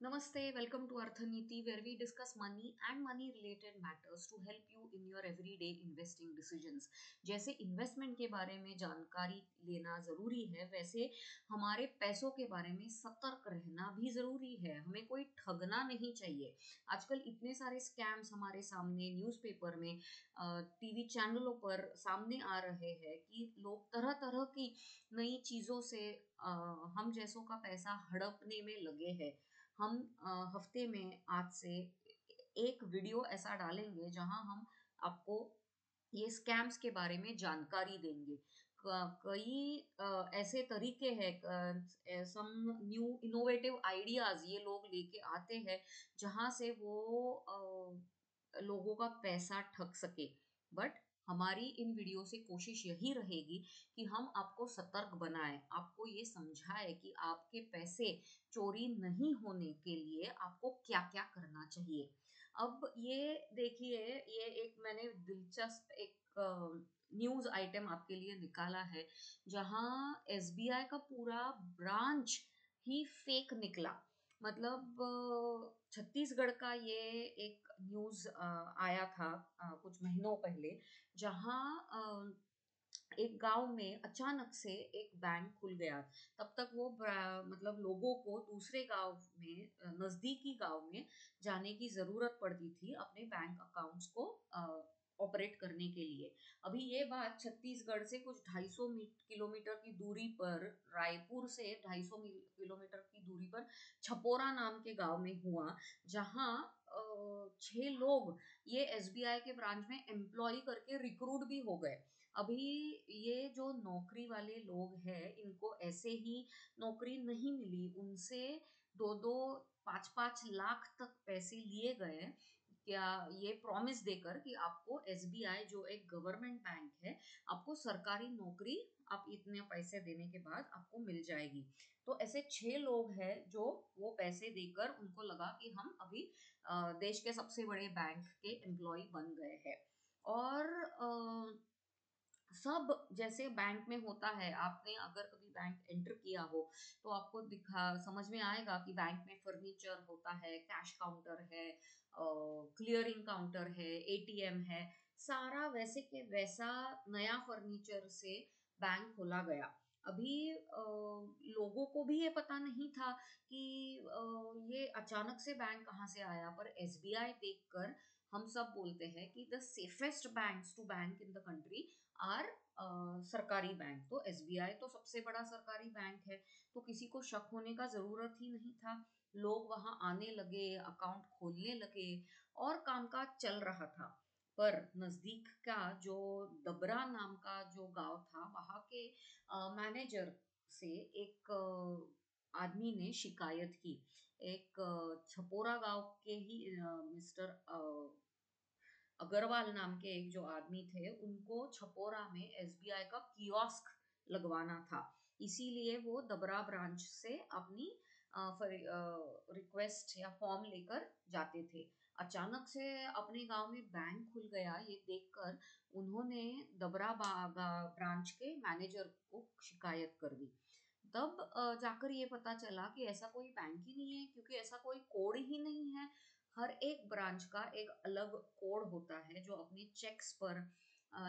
Namaste, welcome to Arthaniti, where we discuss money and money related matters to help you in your everyday investing decisions. जैसे investment के बारे में जानकारी लेना ज़रूरी है वैसे हमारे पैसों के बारे में सतर्क रहना भी ज़रूरी है। हमें कोई ठगना नहीं चाहिए। आजकल इतने सारे स्कैम्स हमारे सामने न्यूज़पेपर में टीवी चैनलों पर सामने आ रहे हैं कि लोग तरह तरह की नई चीज़ों से हम जैसों का पैसा हड़पने में लगे हैं। हम हफ़्ते में आज से एक वीडियो ऐसा डालेंगे जहाँ हम आपको ये स्कैम्स के बारे में जानकारी देंगे। कई ऐसे तरीके हैं सम न्यू इनोवेटिव आइडियाज़ ये लोग लेके आते हैं जहाँ से वो लोगों का पैसा ठग सके। बट हमारी इन वीडियो से कोशिश यही रहेगी कि हम आपको सतर्क बनाएँ, आपको ये समझाए कि आपके पैसे चोरी नहीं होने के लिए आपको क्या क्या करना चाहिए। अब ये देखिए, ये एक मैंने दिलचस्प एक न्यूज़ आइटम आपके लिए निकाला है, जहाँ एसबीआई का पूरा ब्रांच ही फेक निकला। मतलब छत्तीसगढ़ का ये एक न्यूज़ आया था कुछ महीनों पहले, जहाँ एक गाँव में अचानक से एक बैंक खुल गया। तब तक वो मतलब लोगों को दूसरे गाँव में नज़दीकी गाँव में जाने की ज़रूरत पड़ती थी अपने बैंक अकाउंट्स को ऑपरेट करने के लिए। अभी ये बात छत्तीसगढ़ से कुछ 250 किलोमीटर की दूरी पर, रायपुर से 250 किलोमीटर की दूरी पर छपोरा नाम के गाँव में हुआ, जहाँ छह लोग ये एसबीआई के ब्रांच में एम्प्लॉय करके रिक्रूट भी हो गए। अभी ये जो नौकरी वाले लोग हैं, इनको ऐसे ही नौकरी नहीं मिली। उनसे दो दो पाँच पाँच लाख तक पैसे लिए गए। क्या ये प्रॉमिस देकर कि आपको एसबीआई जो एक गवर्नमेंट बैंक है, आपको सरकारी नौकरी आप इतने पैसे देने के बाद आपको मिल जाएगी। तो ऐसे छह लोग हैं जो वो पैसे देकर उनको लगा कि हम अभी देश के सबसे बड़े बैंक के एम्प्लॉय बन गए हैं। और सब जैसे बैंक में होता है, आपने अगर कभी बैंक एंटर किया हो तो आपको दिखा, समझ में आएगा कि बैंक में फर्नीचर होता है कैश काउंटर है क्लियरिंग काउंटर है एटीएम है सारा वैसे के वैसा नया फर्नीचर से बैंक खोला गया। अभी आ, लोगों को भी ये पता नहीं था कि आ, ये अचानक से बैंक कहाँ से आया पर एस बी आई देखकर हम सब बोलते हैं कि the safest bank to bank in the country are सरकारी बैंक तो एसबीआई तो सबसे बड़ा सरकारी बैंक है तो किसी को शक होने का ज़रूरत ही नहीं था। लोग वहाँ आने लगे अकाउंट खोलने लगे और कामकाज चल रहा था। पर नज़दीक का जो दबरा नाम का जो गाँव था, वहाँ के मैनेजर से एक आदमी ने शिकायत की। एक छपोरा गाँव के ही मिस्टर अग्रवाल नाम के एक जो आदमी थे, उनको छपोरा में एसबीआई का कियोस्क लगवाना था। इसीलिए वो दबरा ब्रांच से अपनी रिक्वेस्ट या फॉर्म लेकर जाते थे। अचानक से अपने गाँव में बैंक खुल गया। ये देखकर उन्होंने दबरा ब्रांच के मैनेजर को शिकायत कर दी। तब जाकर ये पता चला कि ऐसा कोई बैंक ही नहीं है, क्योंकि ऐसा कोई कोड ही नहीं है। हर एक ब्रांच का एक अलग कोड होता है, जो अपने चेक्स पर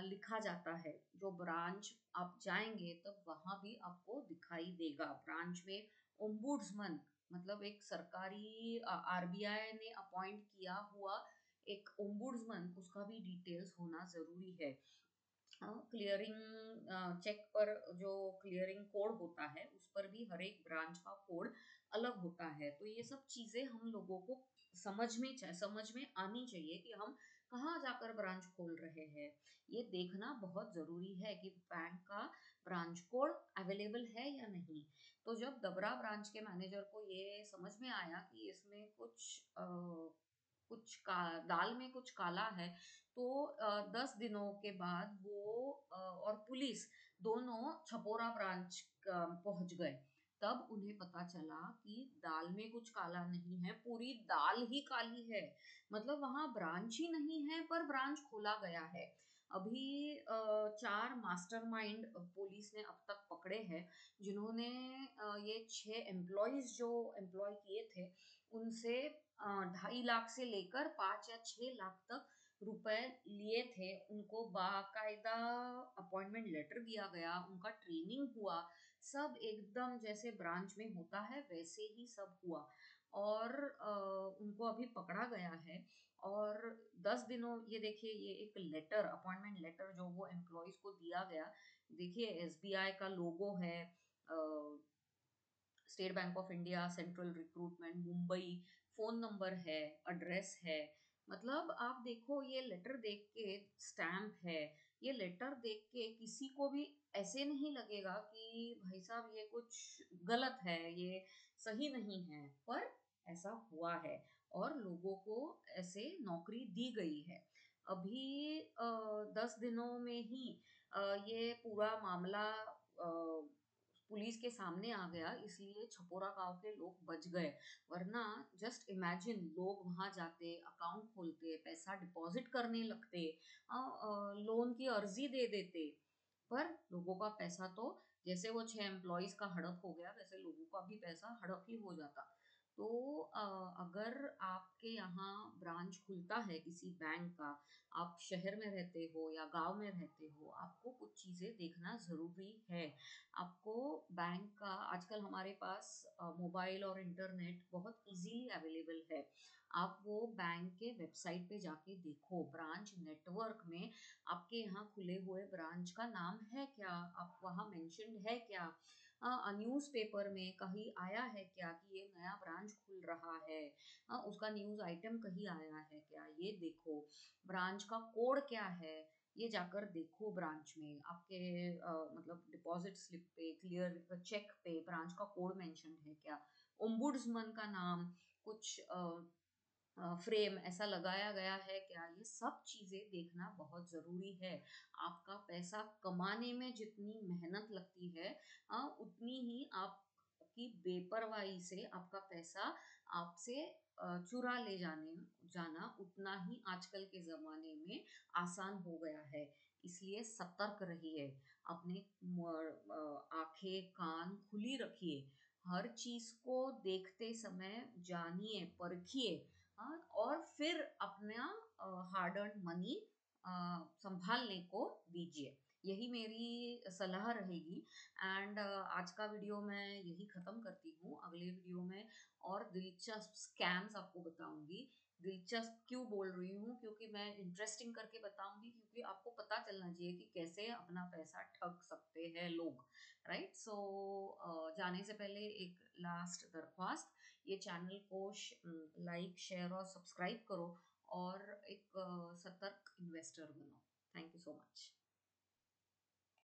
लिखा जाता है। जो ब्रांच आप जाएँगे, तब वहाँ भी आपको दिखाई देगा। ब्रांच में ओम्बुड्समन मतलब एक सरकारी आरबीआई ने अपॉइंट किया हुआ एक ओम्बुड्समन उसका भी डिटेल्स होना ज़रूरी है। क्लियरिंग चेक पर जो क्लियरिंग कोड होता है, उस पर भी हर एक ब्रांच का कोड अलग होता है। तो ये सब चीज़ें हम लोगों को समझ में समझ में आनी चाहिए कि हम कहाँ जाकर ब्रांच खोल रहे हैं? ये देखना बहुत ज़रूरी है कि बैंक का ब्रांच कोड अवेलेबल है या नहीं। तो जब दबरा ब्रांच के मैनेजर को ये समझ में आया कि इसमें कुछ आ, कुछ का दाल में कुछ काला है तो दस दिनों के बाद वो और पुलिस दोनों छपोरा ब्रांच पहुँच गए। तब उन्हें पता चला कि दाल में कुछ काला नहीं है, पूरी दाल ही काली है। मतलब वहाँ ब्रांच ही नहीं है, पर ब्रांच खोला गया है। अभी चार मास्टरमाइंड पुलिस ने अब तक पकड़े हैं, जिन्होंने ये छह एम्प्लॉयज़ जो एम्प्लॉय किए थे, उनसे ढाई लाख से लेकर पाँच या छः लाख तक रुपए लिए थे। उनको बाकायदा अपॉइंटमेंट लेटर दिया गया, उनका ट्रेनिंग हुआ सब एकदम जैसे ब्रांच में होता है वैसे ही सब हुआ। और आ, उनको अभी पकड़ा गया है और दस दिनों ये देखिए ये एक लेटर अपॉइंटमेंट लेटर जो वो एम्प्लॉयज़ को दिया गया। देखिए एसबीआई का लोगो है State Bank of India central recruitment Mumbai phone number है एड्रेस है। मतलब आप देखो ये लेटर देख के स्टैम्प है। ये लेटर देख के किसी को भी ऐसे नहीं लगेगा कि भाई साहब ये कुछ गलत है ये सही नहीं है पर ऐसा हुआ है और लोगों को ऐसे नौकरी दी गई है। अभी आ, दस दिनों में ही आ, ये पूरा मामला आ, पुलिस के सामने आ गया इसलिए छपोरा गाँव के लोग बच गए। वरना जस्ट इमेजिन लोग वहाँ जाते अकाउंट खोलते पैसा डिपॉजिट करने लगते आ, आ, लोन की अर्जी दे देते। पर लोगों का पैसा तो जैसे वो छह एम्प्लॉयज़ का हड़प हो गया वैसे लोगों का भी पैसा हड़प ही हो जाता। तो अगर आपके यहाँ ब्रांच खुलता है किसी बैंक का, आप शहर में रहते हो या गाँव में रहते हो, आपको कुछ चीज़ें देखना ज़रूरी है। आपको बैंक का, आजकल हमारे पास मोबाइल और इंटरनेट बहुत इजीली अवेलेबल है। आप वो बैंक के वेबसाइट पे जाके देखो, ब्रांच नेटवर्क में आपके यहाँ खुले हुए ब्रांच का नाम है क्या? आप वहाँ मेंशनड है क्या? न्यूज़ पेपर में कहीं आया है क्या कि ये नया ब्रांच खुल रहा है? आ, उसका न्यूज़ आइटम कहीं आया है क्या? ये देखो ब्रांच का कोड क्या है? ये जाकर देखो ब्रांच में। आपके आ, मतलब डिपॉजिट स्लिप पे क्लियर चेक पे ब्रांच का कोड मेंशन है क्या? ओम्बुड्समन का नाम कुछ आ, फ्रेम ऐसा लगाया गया है, क्या ये सब चीज़ें देखना बहुत ज़रूरी है? आपका पैसा कमाने में जितनी मेहनत लगती है उतनी ही आपकी बेपरवाही से आपका पैसा आपसे चुरा ले जाने, जाना उतना ही आजकल के ज़माने में आसान हो गया है। इसलिए सतर्क रहिए, अपने आँखें, कान खुली रखिए, हर चीज़ को देखते समय जानिए, परखिए और फिर अपना हार्ड अर्न मनी संभालने को दीजिए। यही मेरी सलाह रहेगी। एंड आज का वीडियो मैं यही ख़त्म करती हूँ। अगले वीडियो में और दिलचस्प स्कैम्स आपको बताऊँगी। दिलचस्प क्यों बोल रही हूँ? क्योंकि मैं इंटरेस्टिंग करके बताऊँगी। क्योंकि आपको पता चलना चाहिए कि कैसे अपना पैसा ठग सकते हैं लोग। राइट सो so, जाने से पहले एक लास्ट दरख्वास्त ये चैनल को लाइक शेयर और सब्सक्राइब करो और एक सतर्क इन्वेस्टर बनो। Thank you so much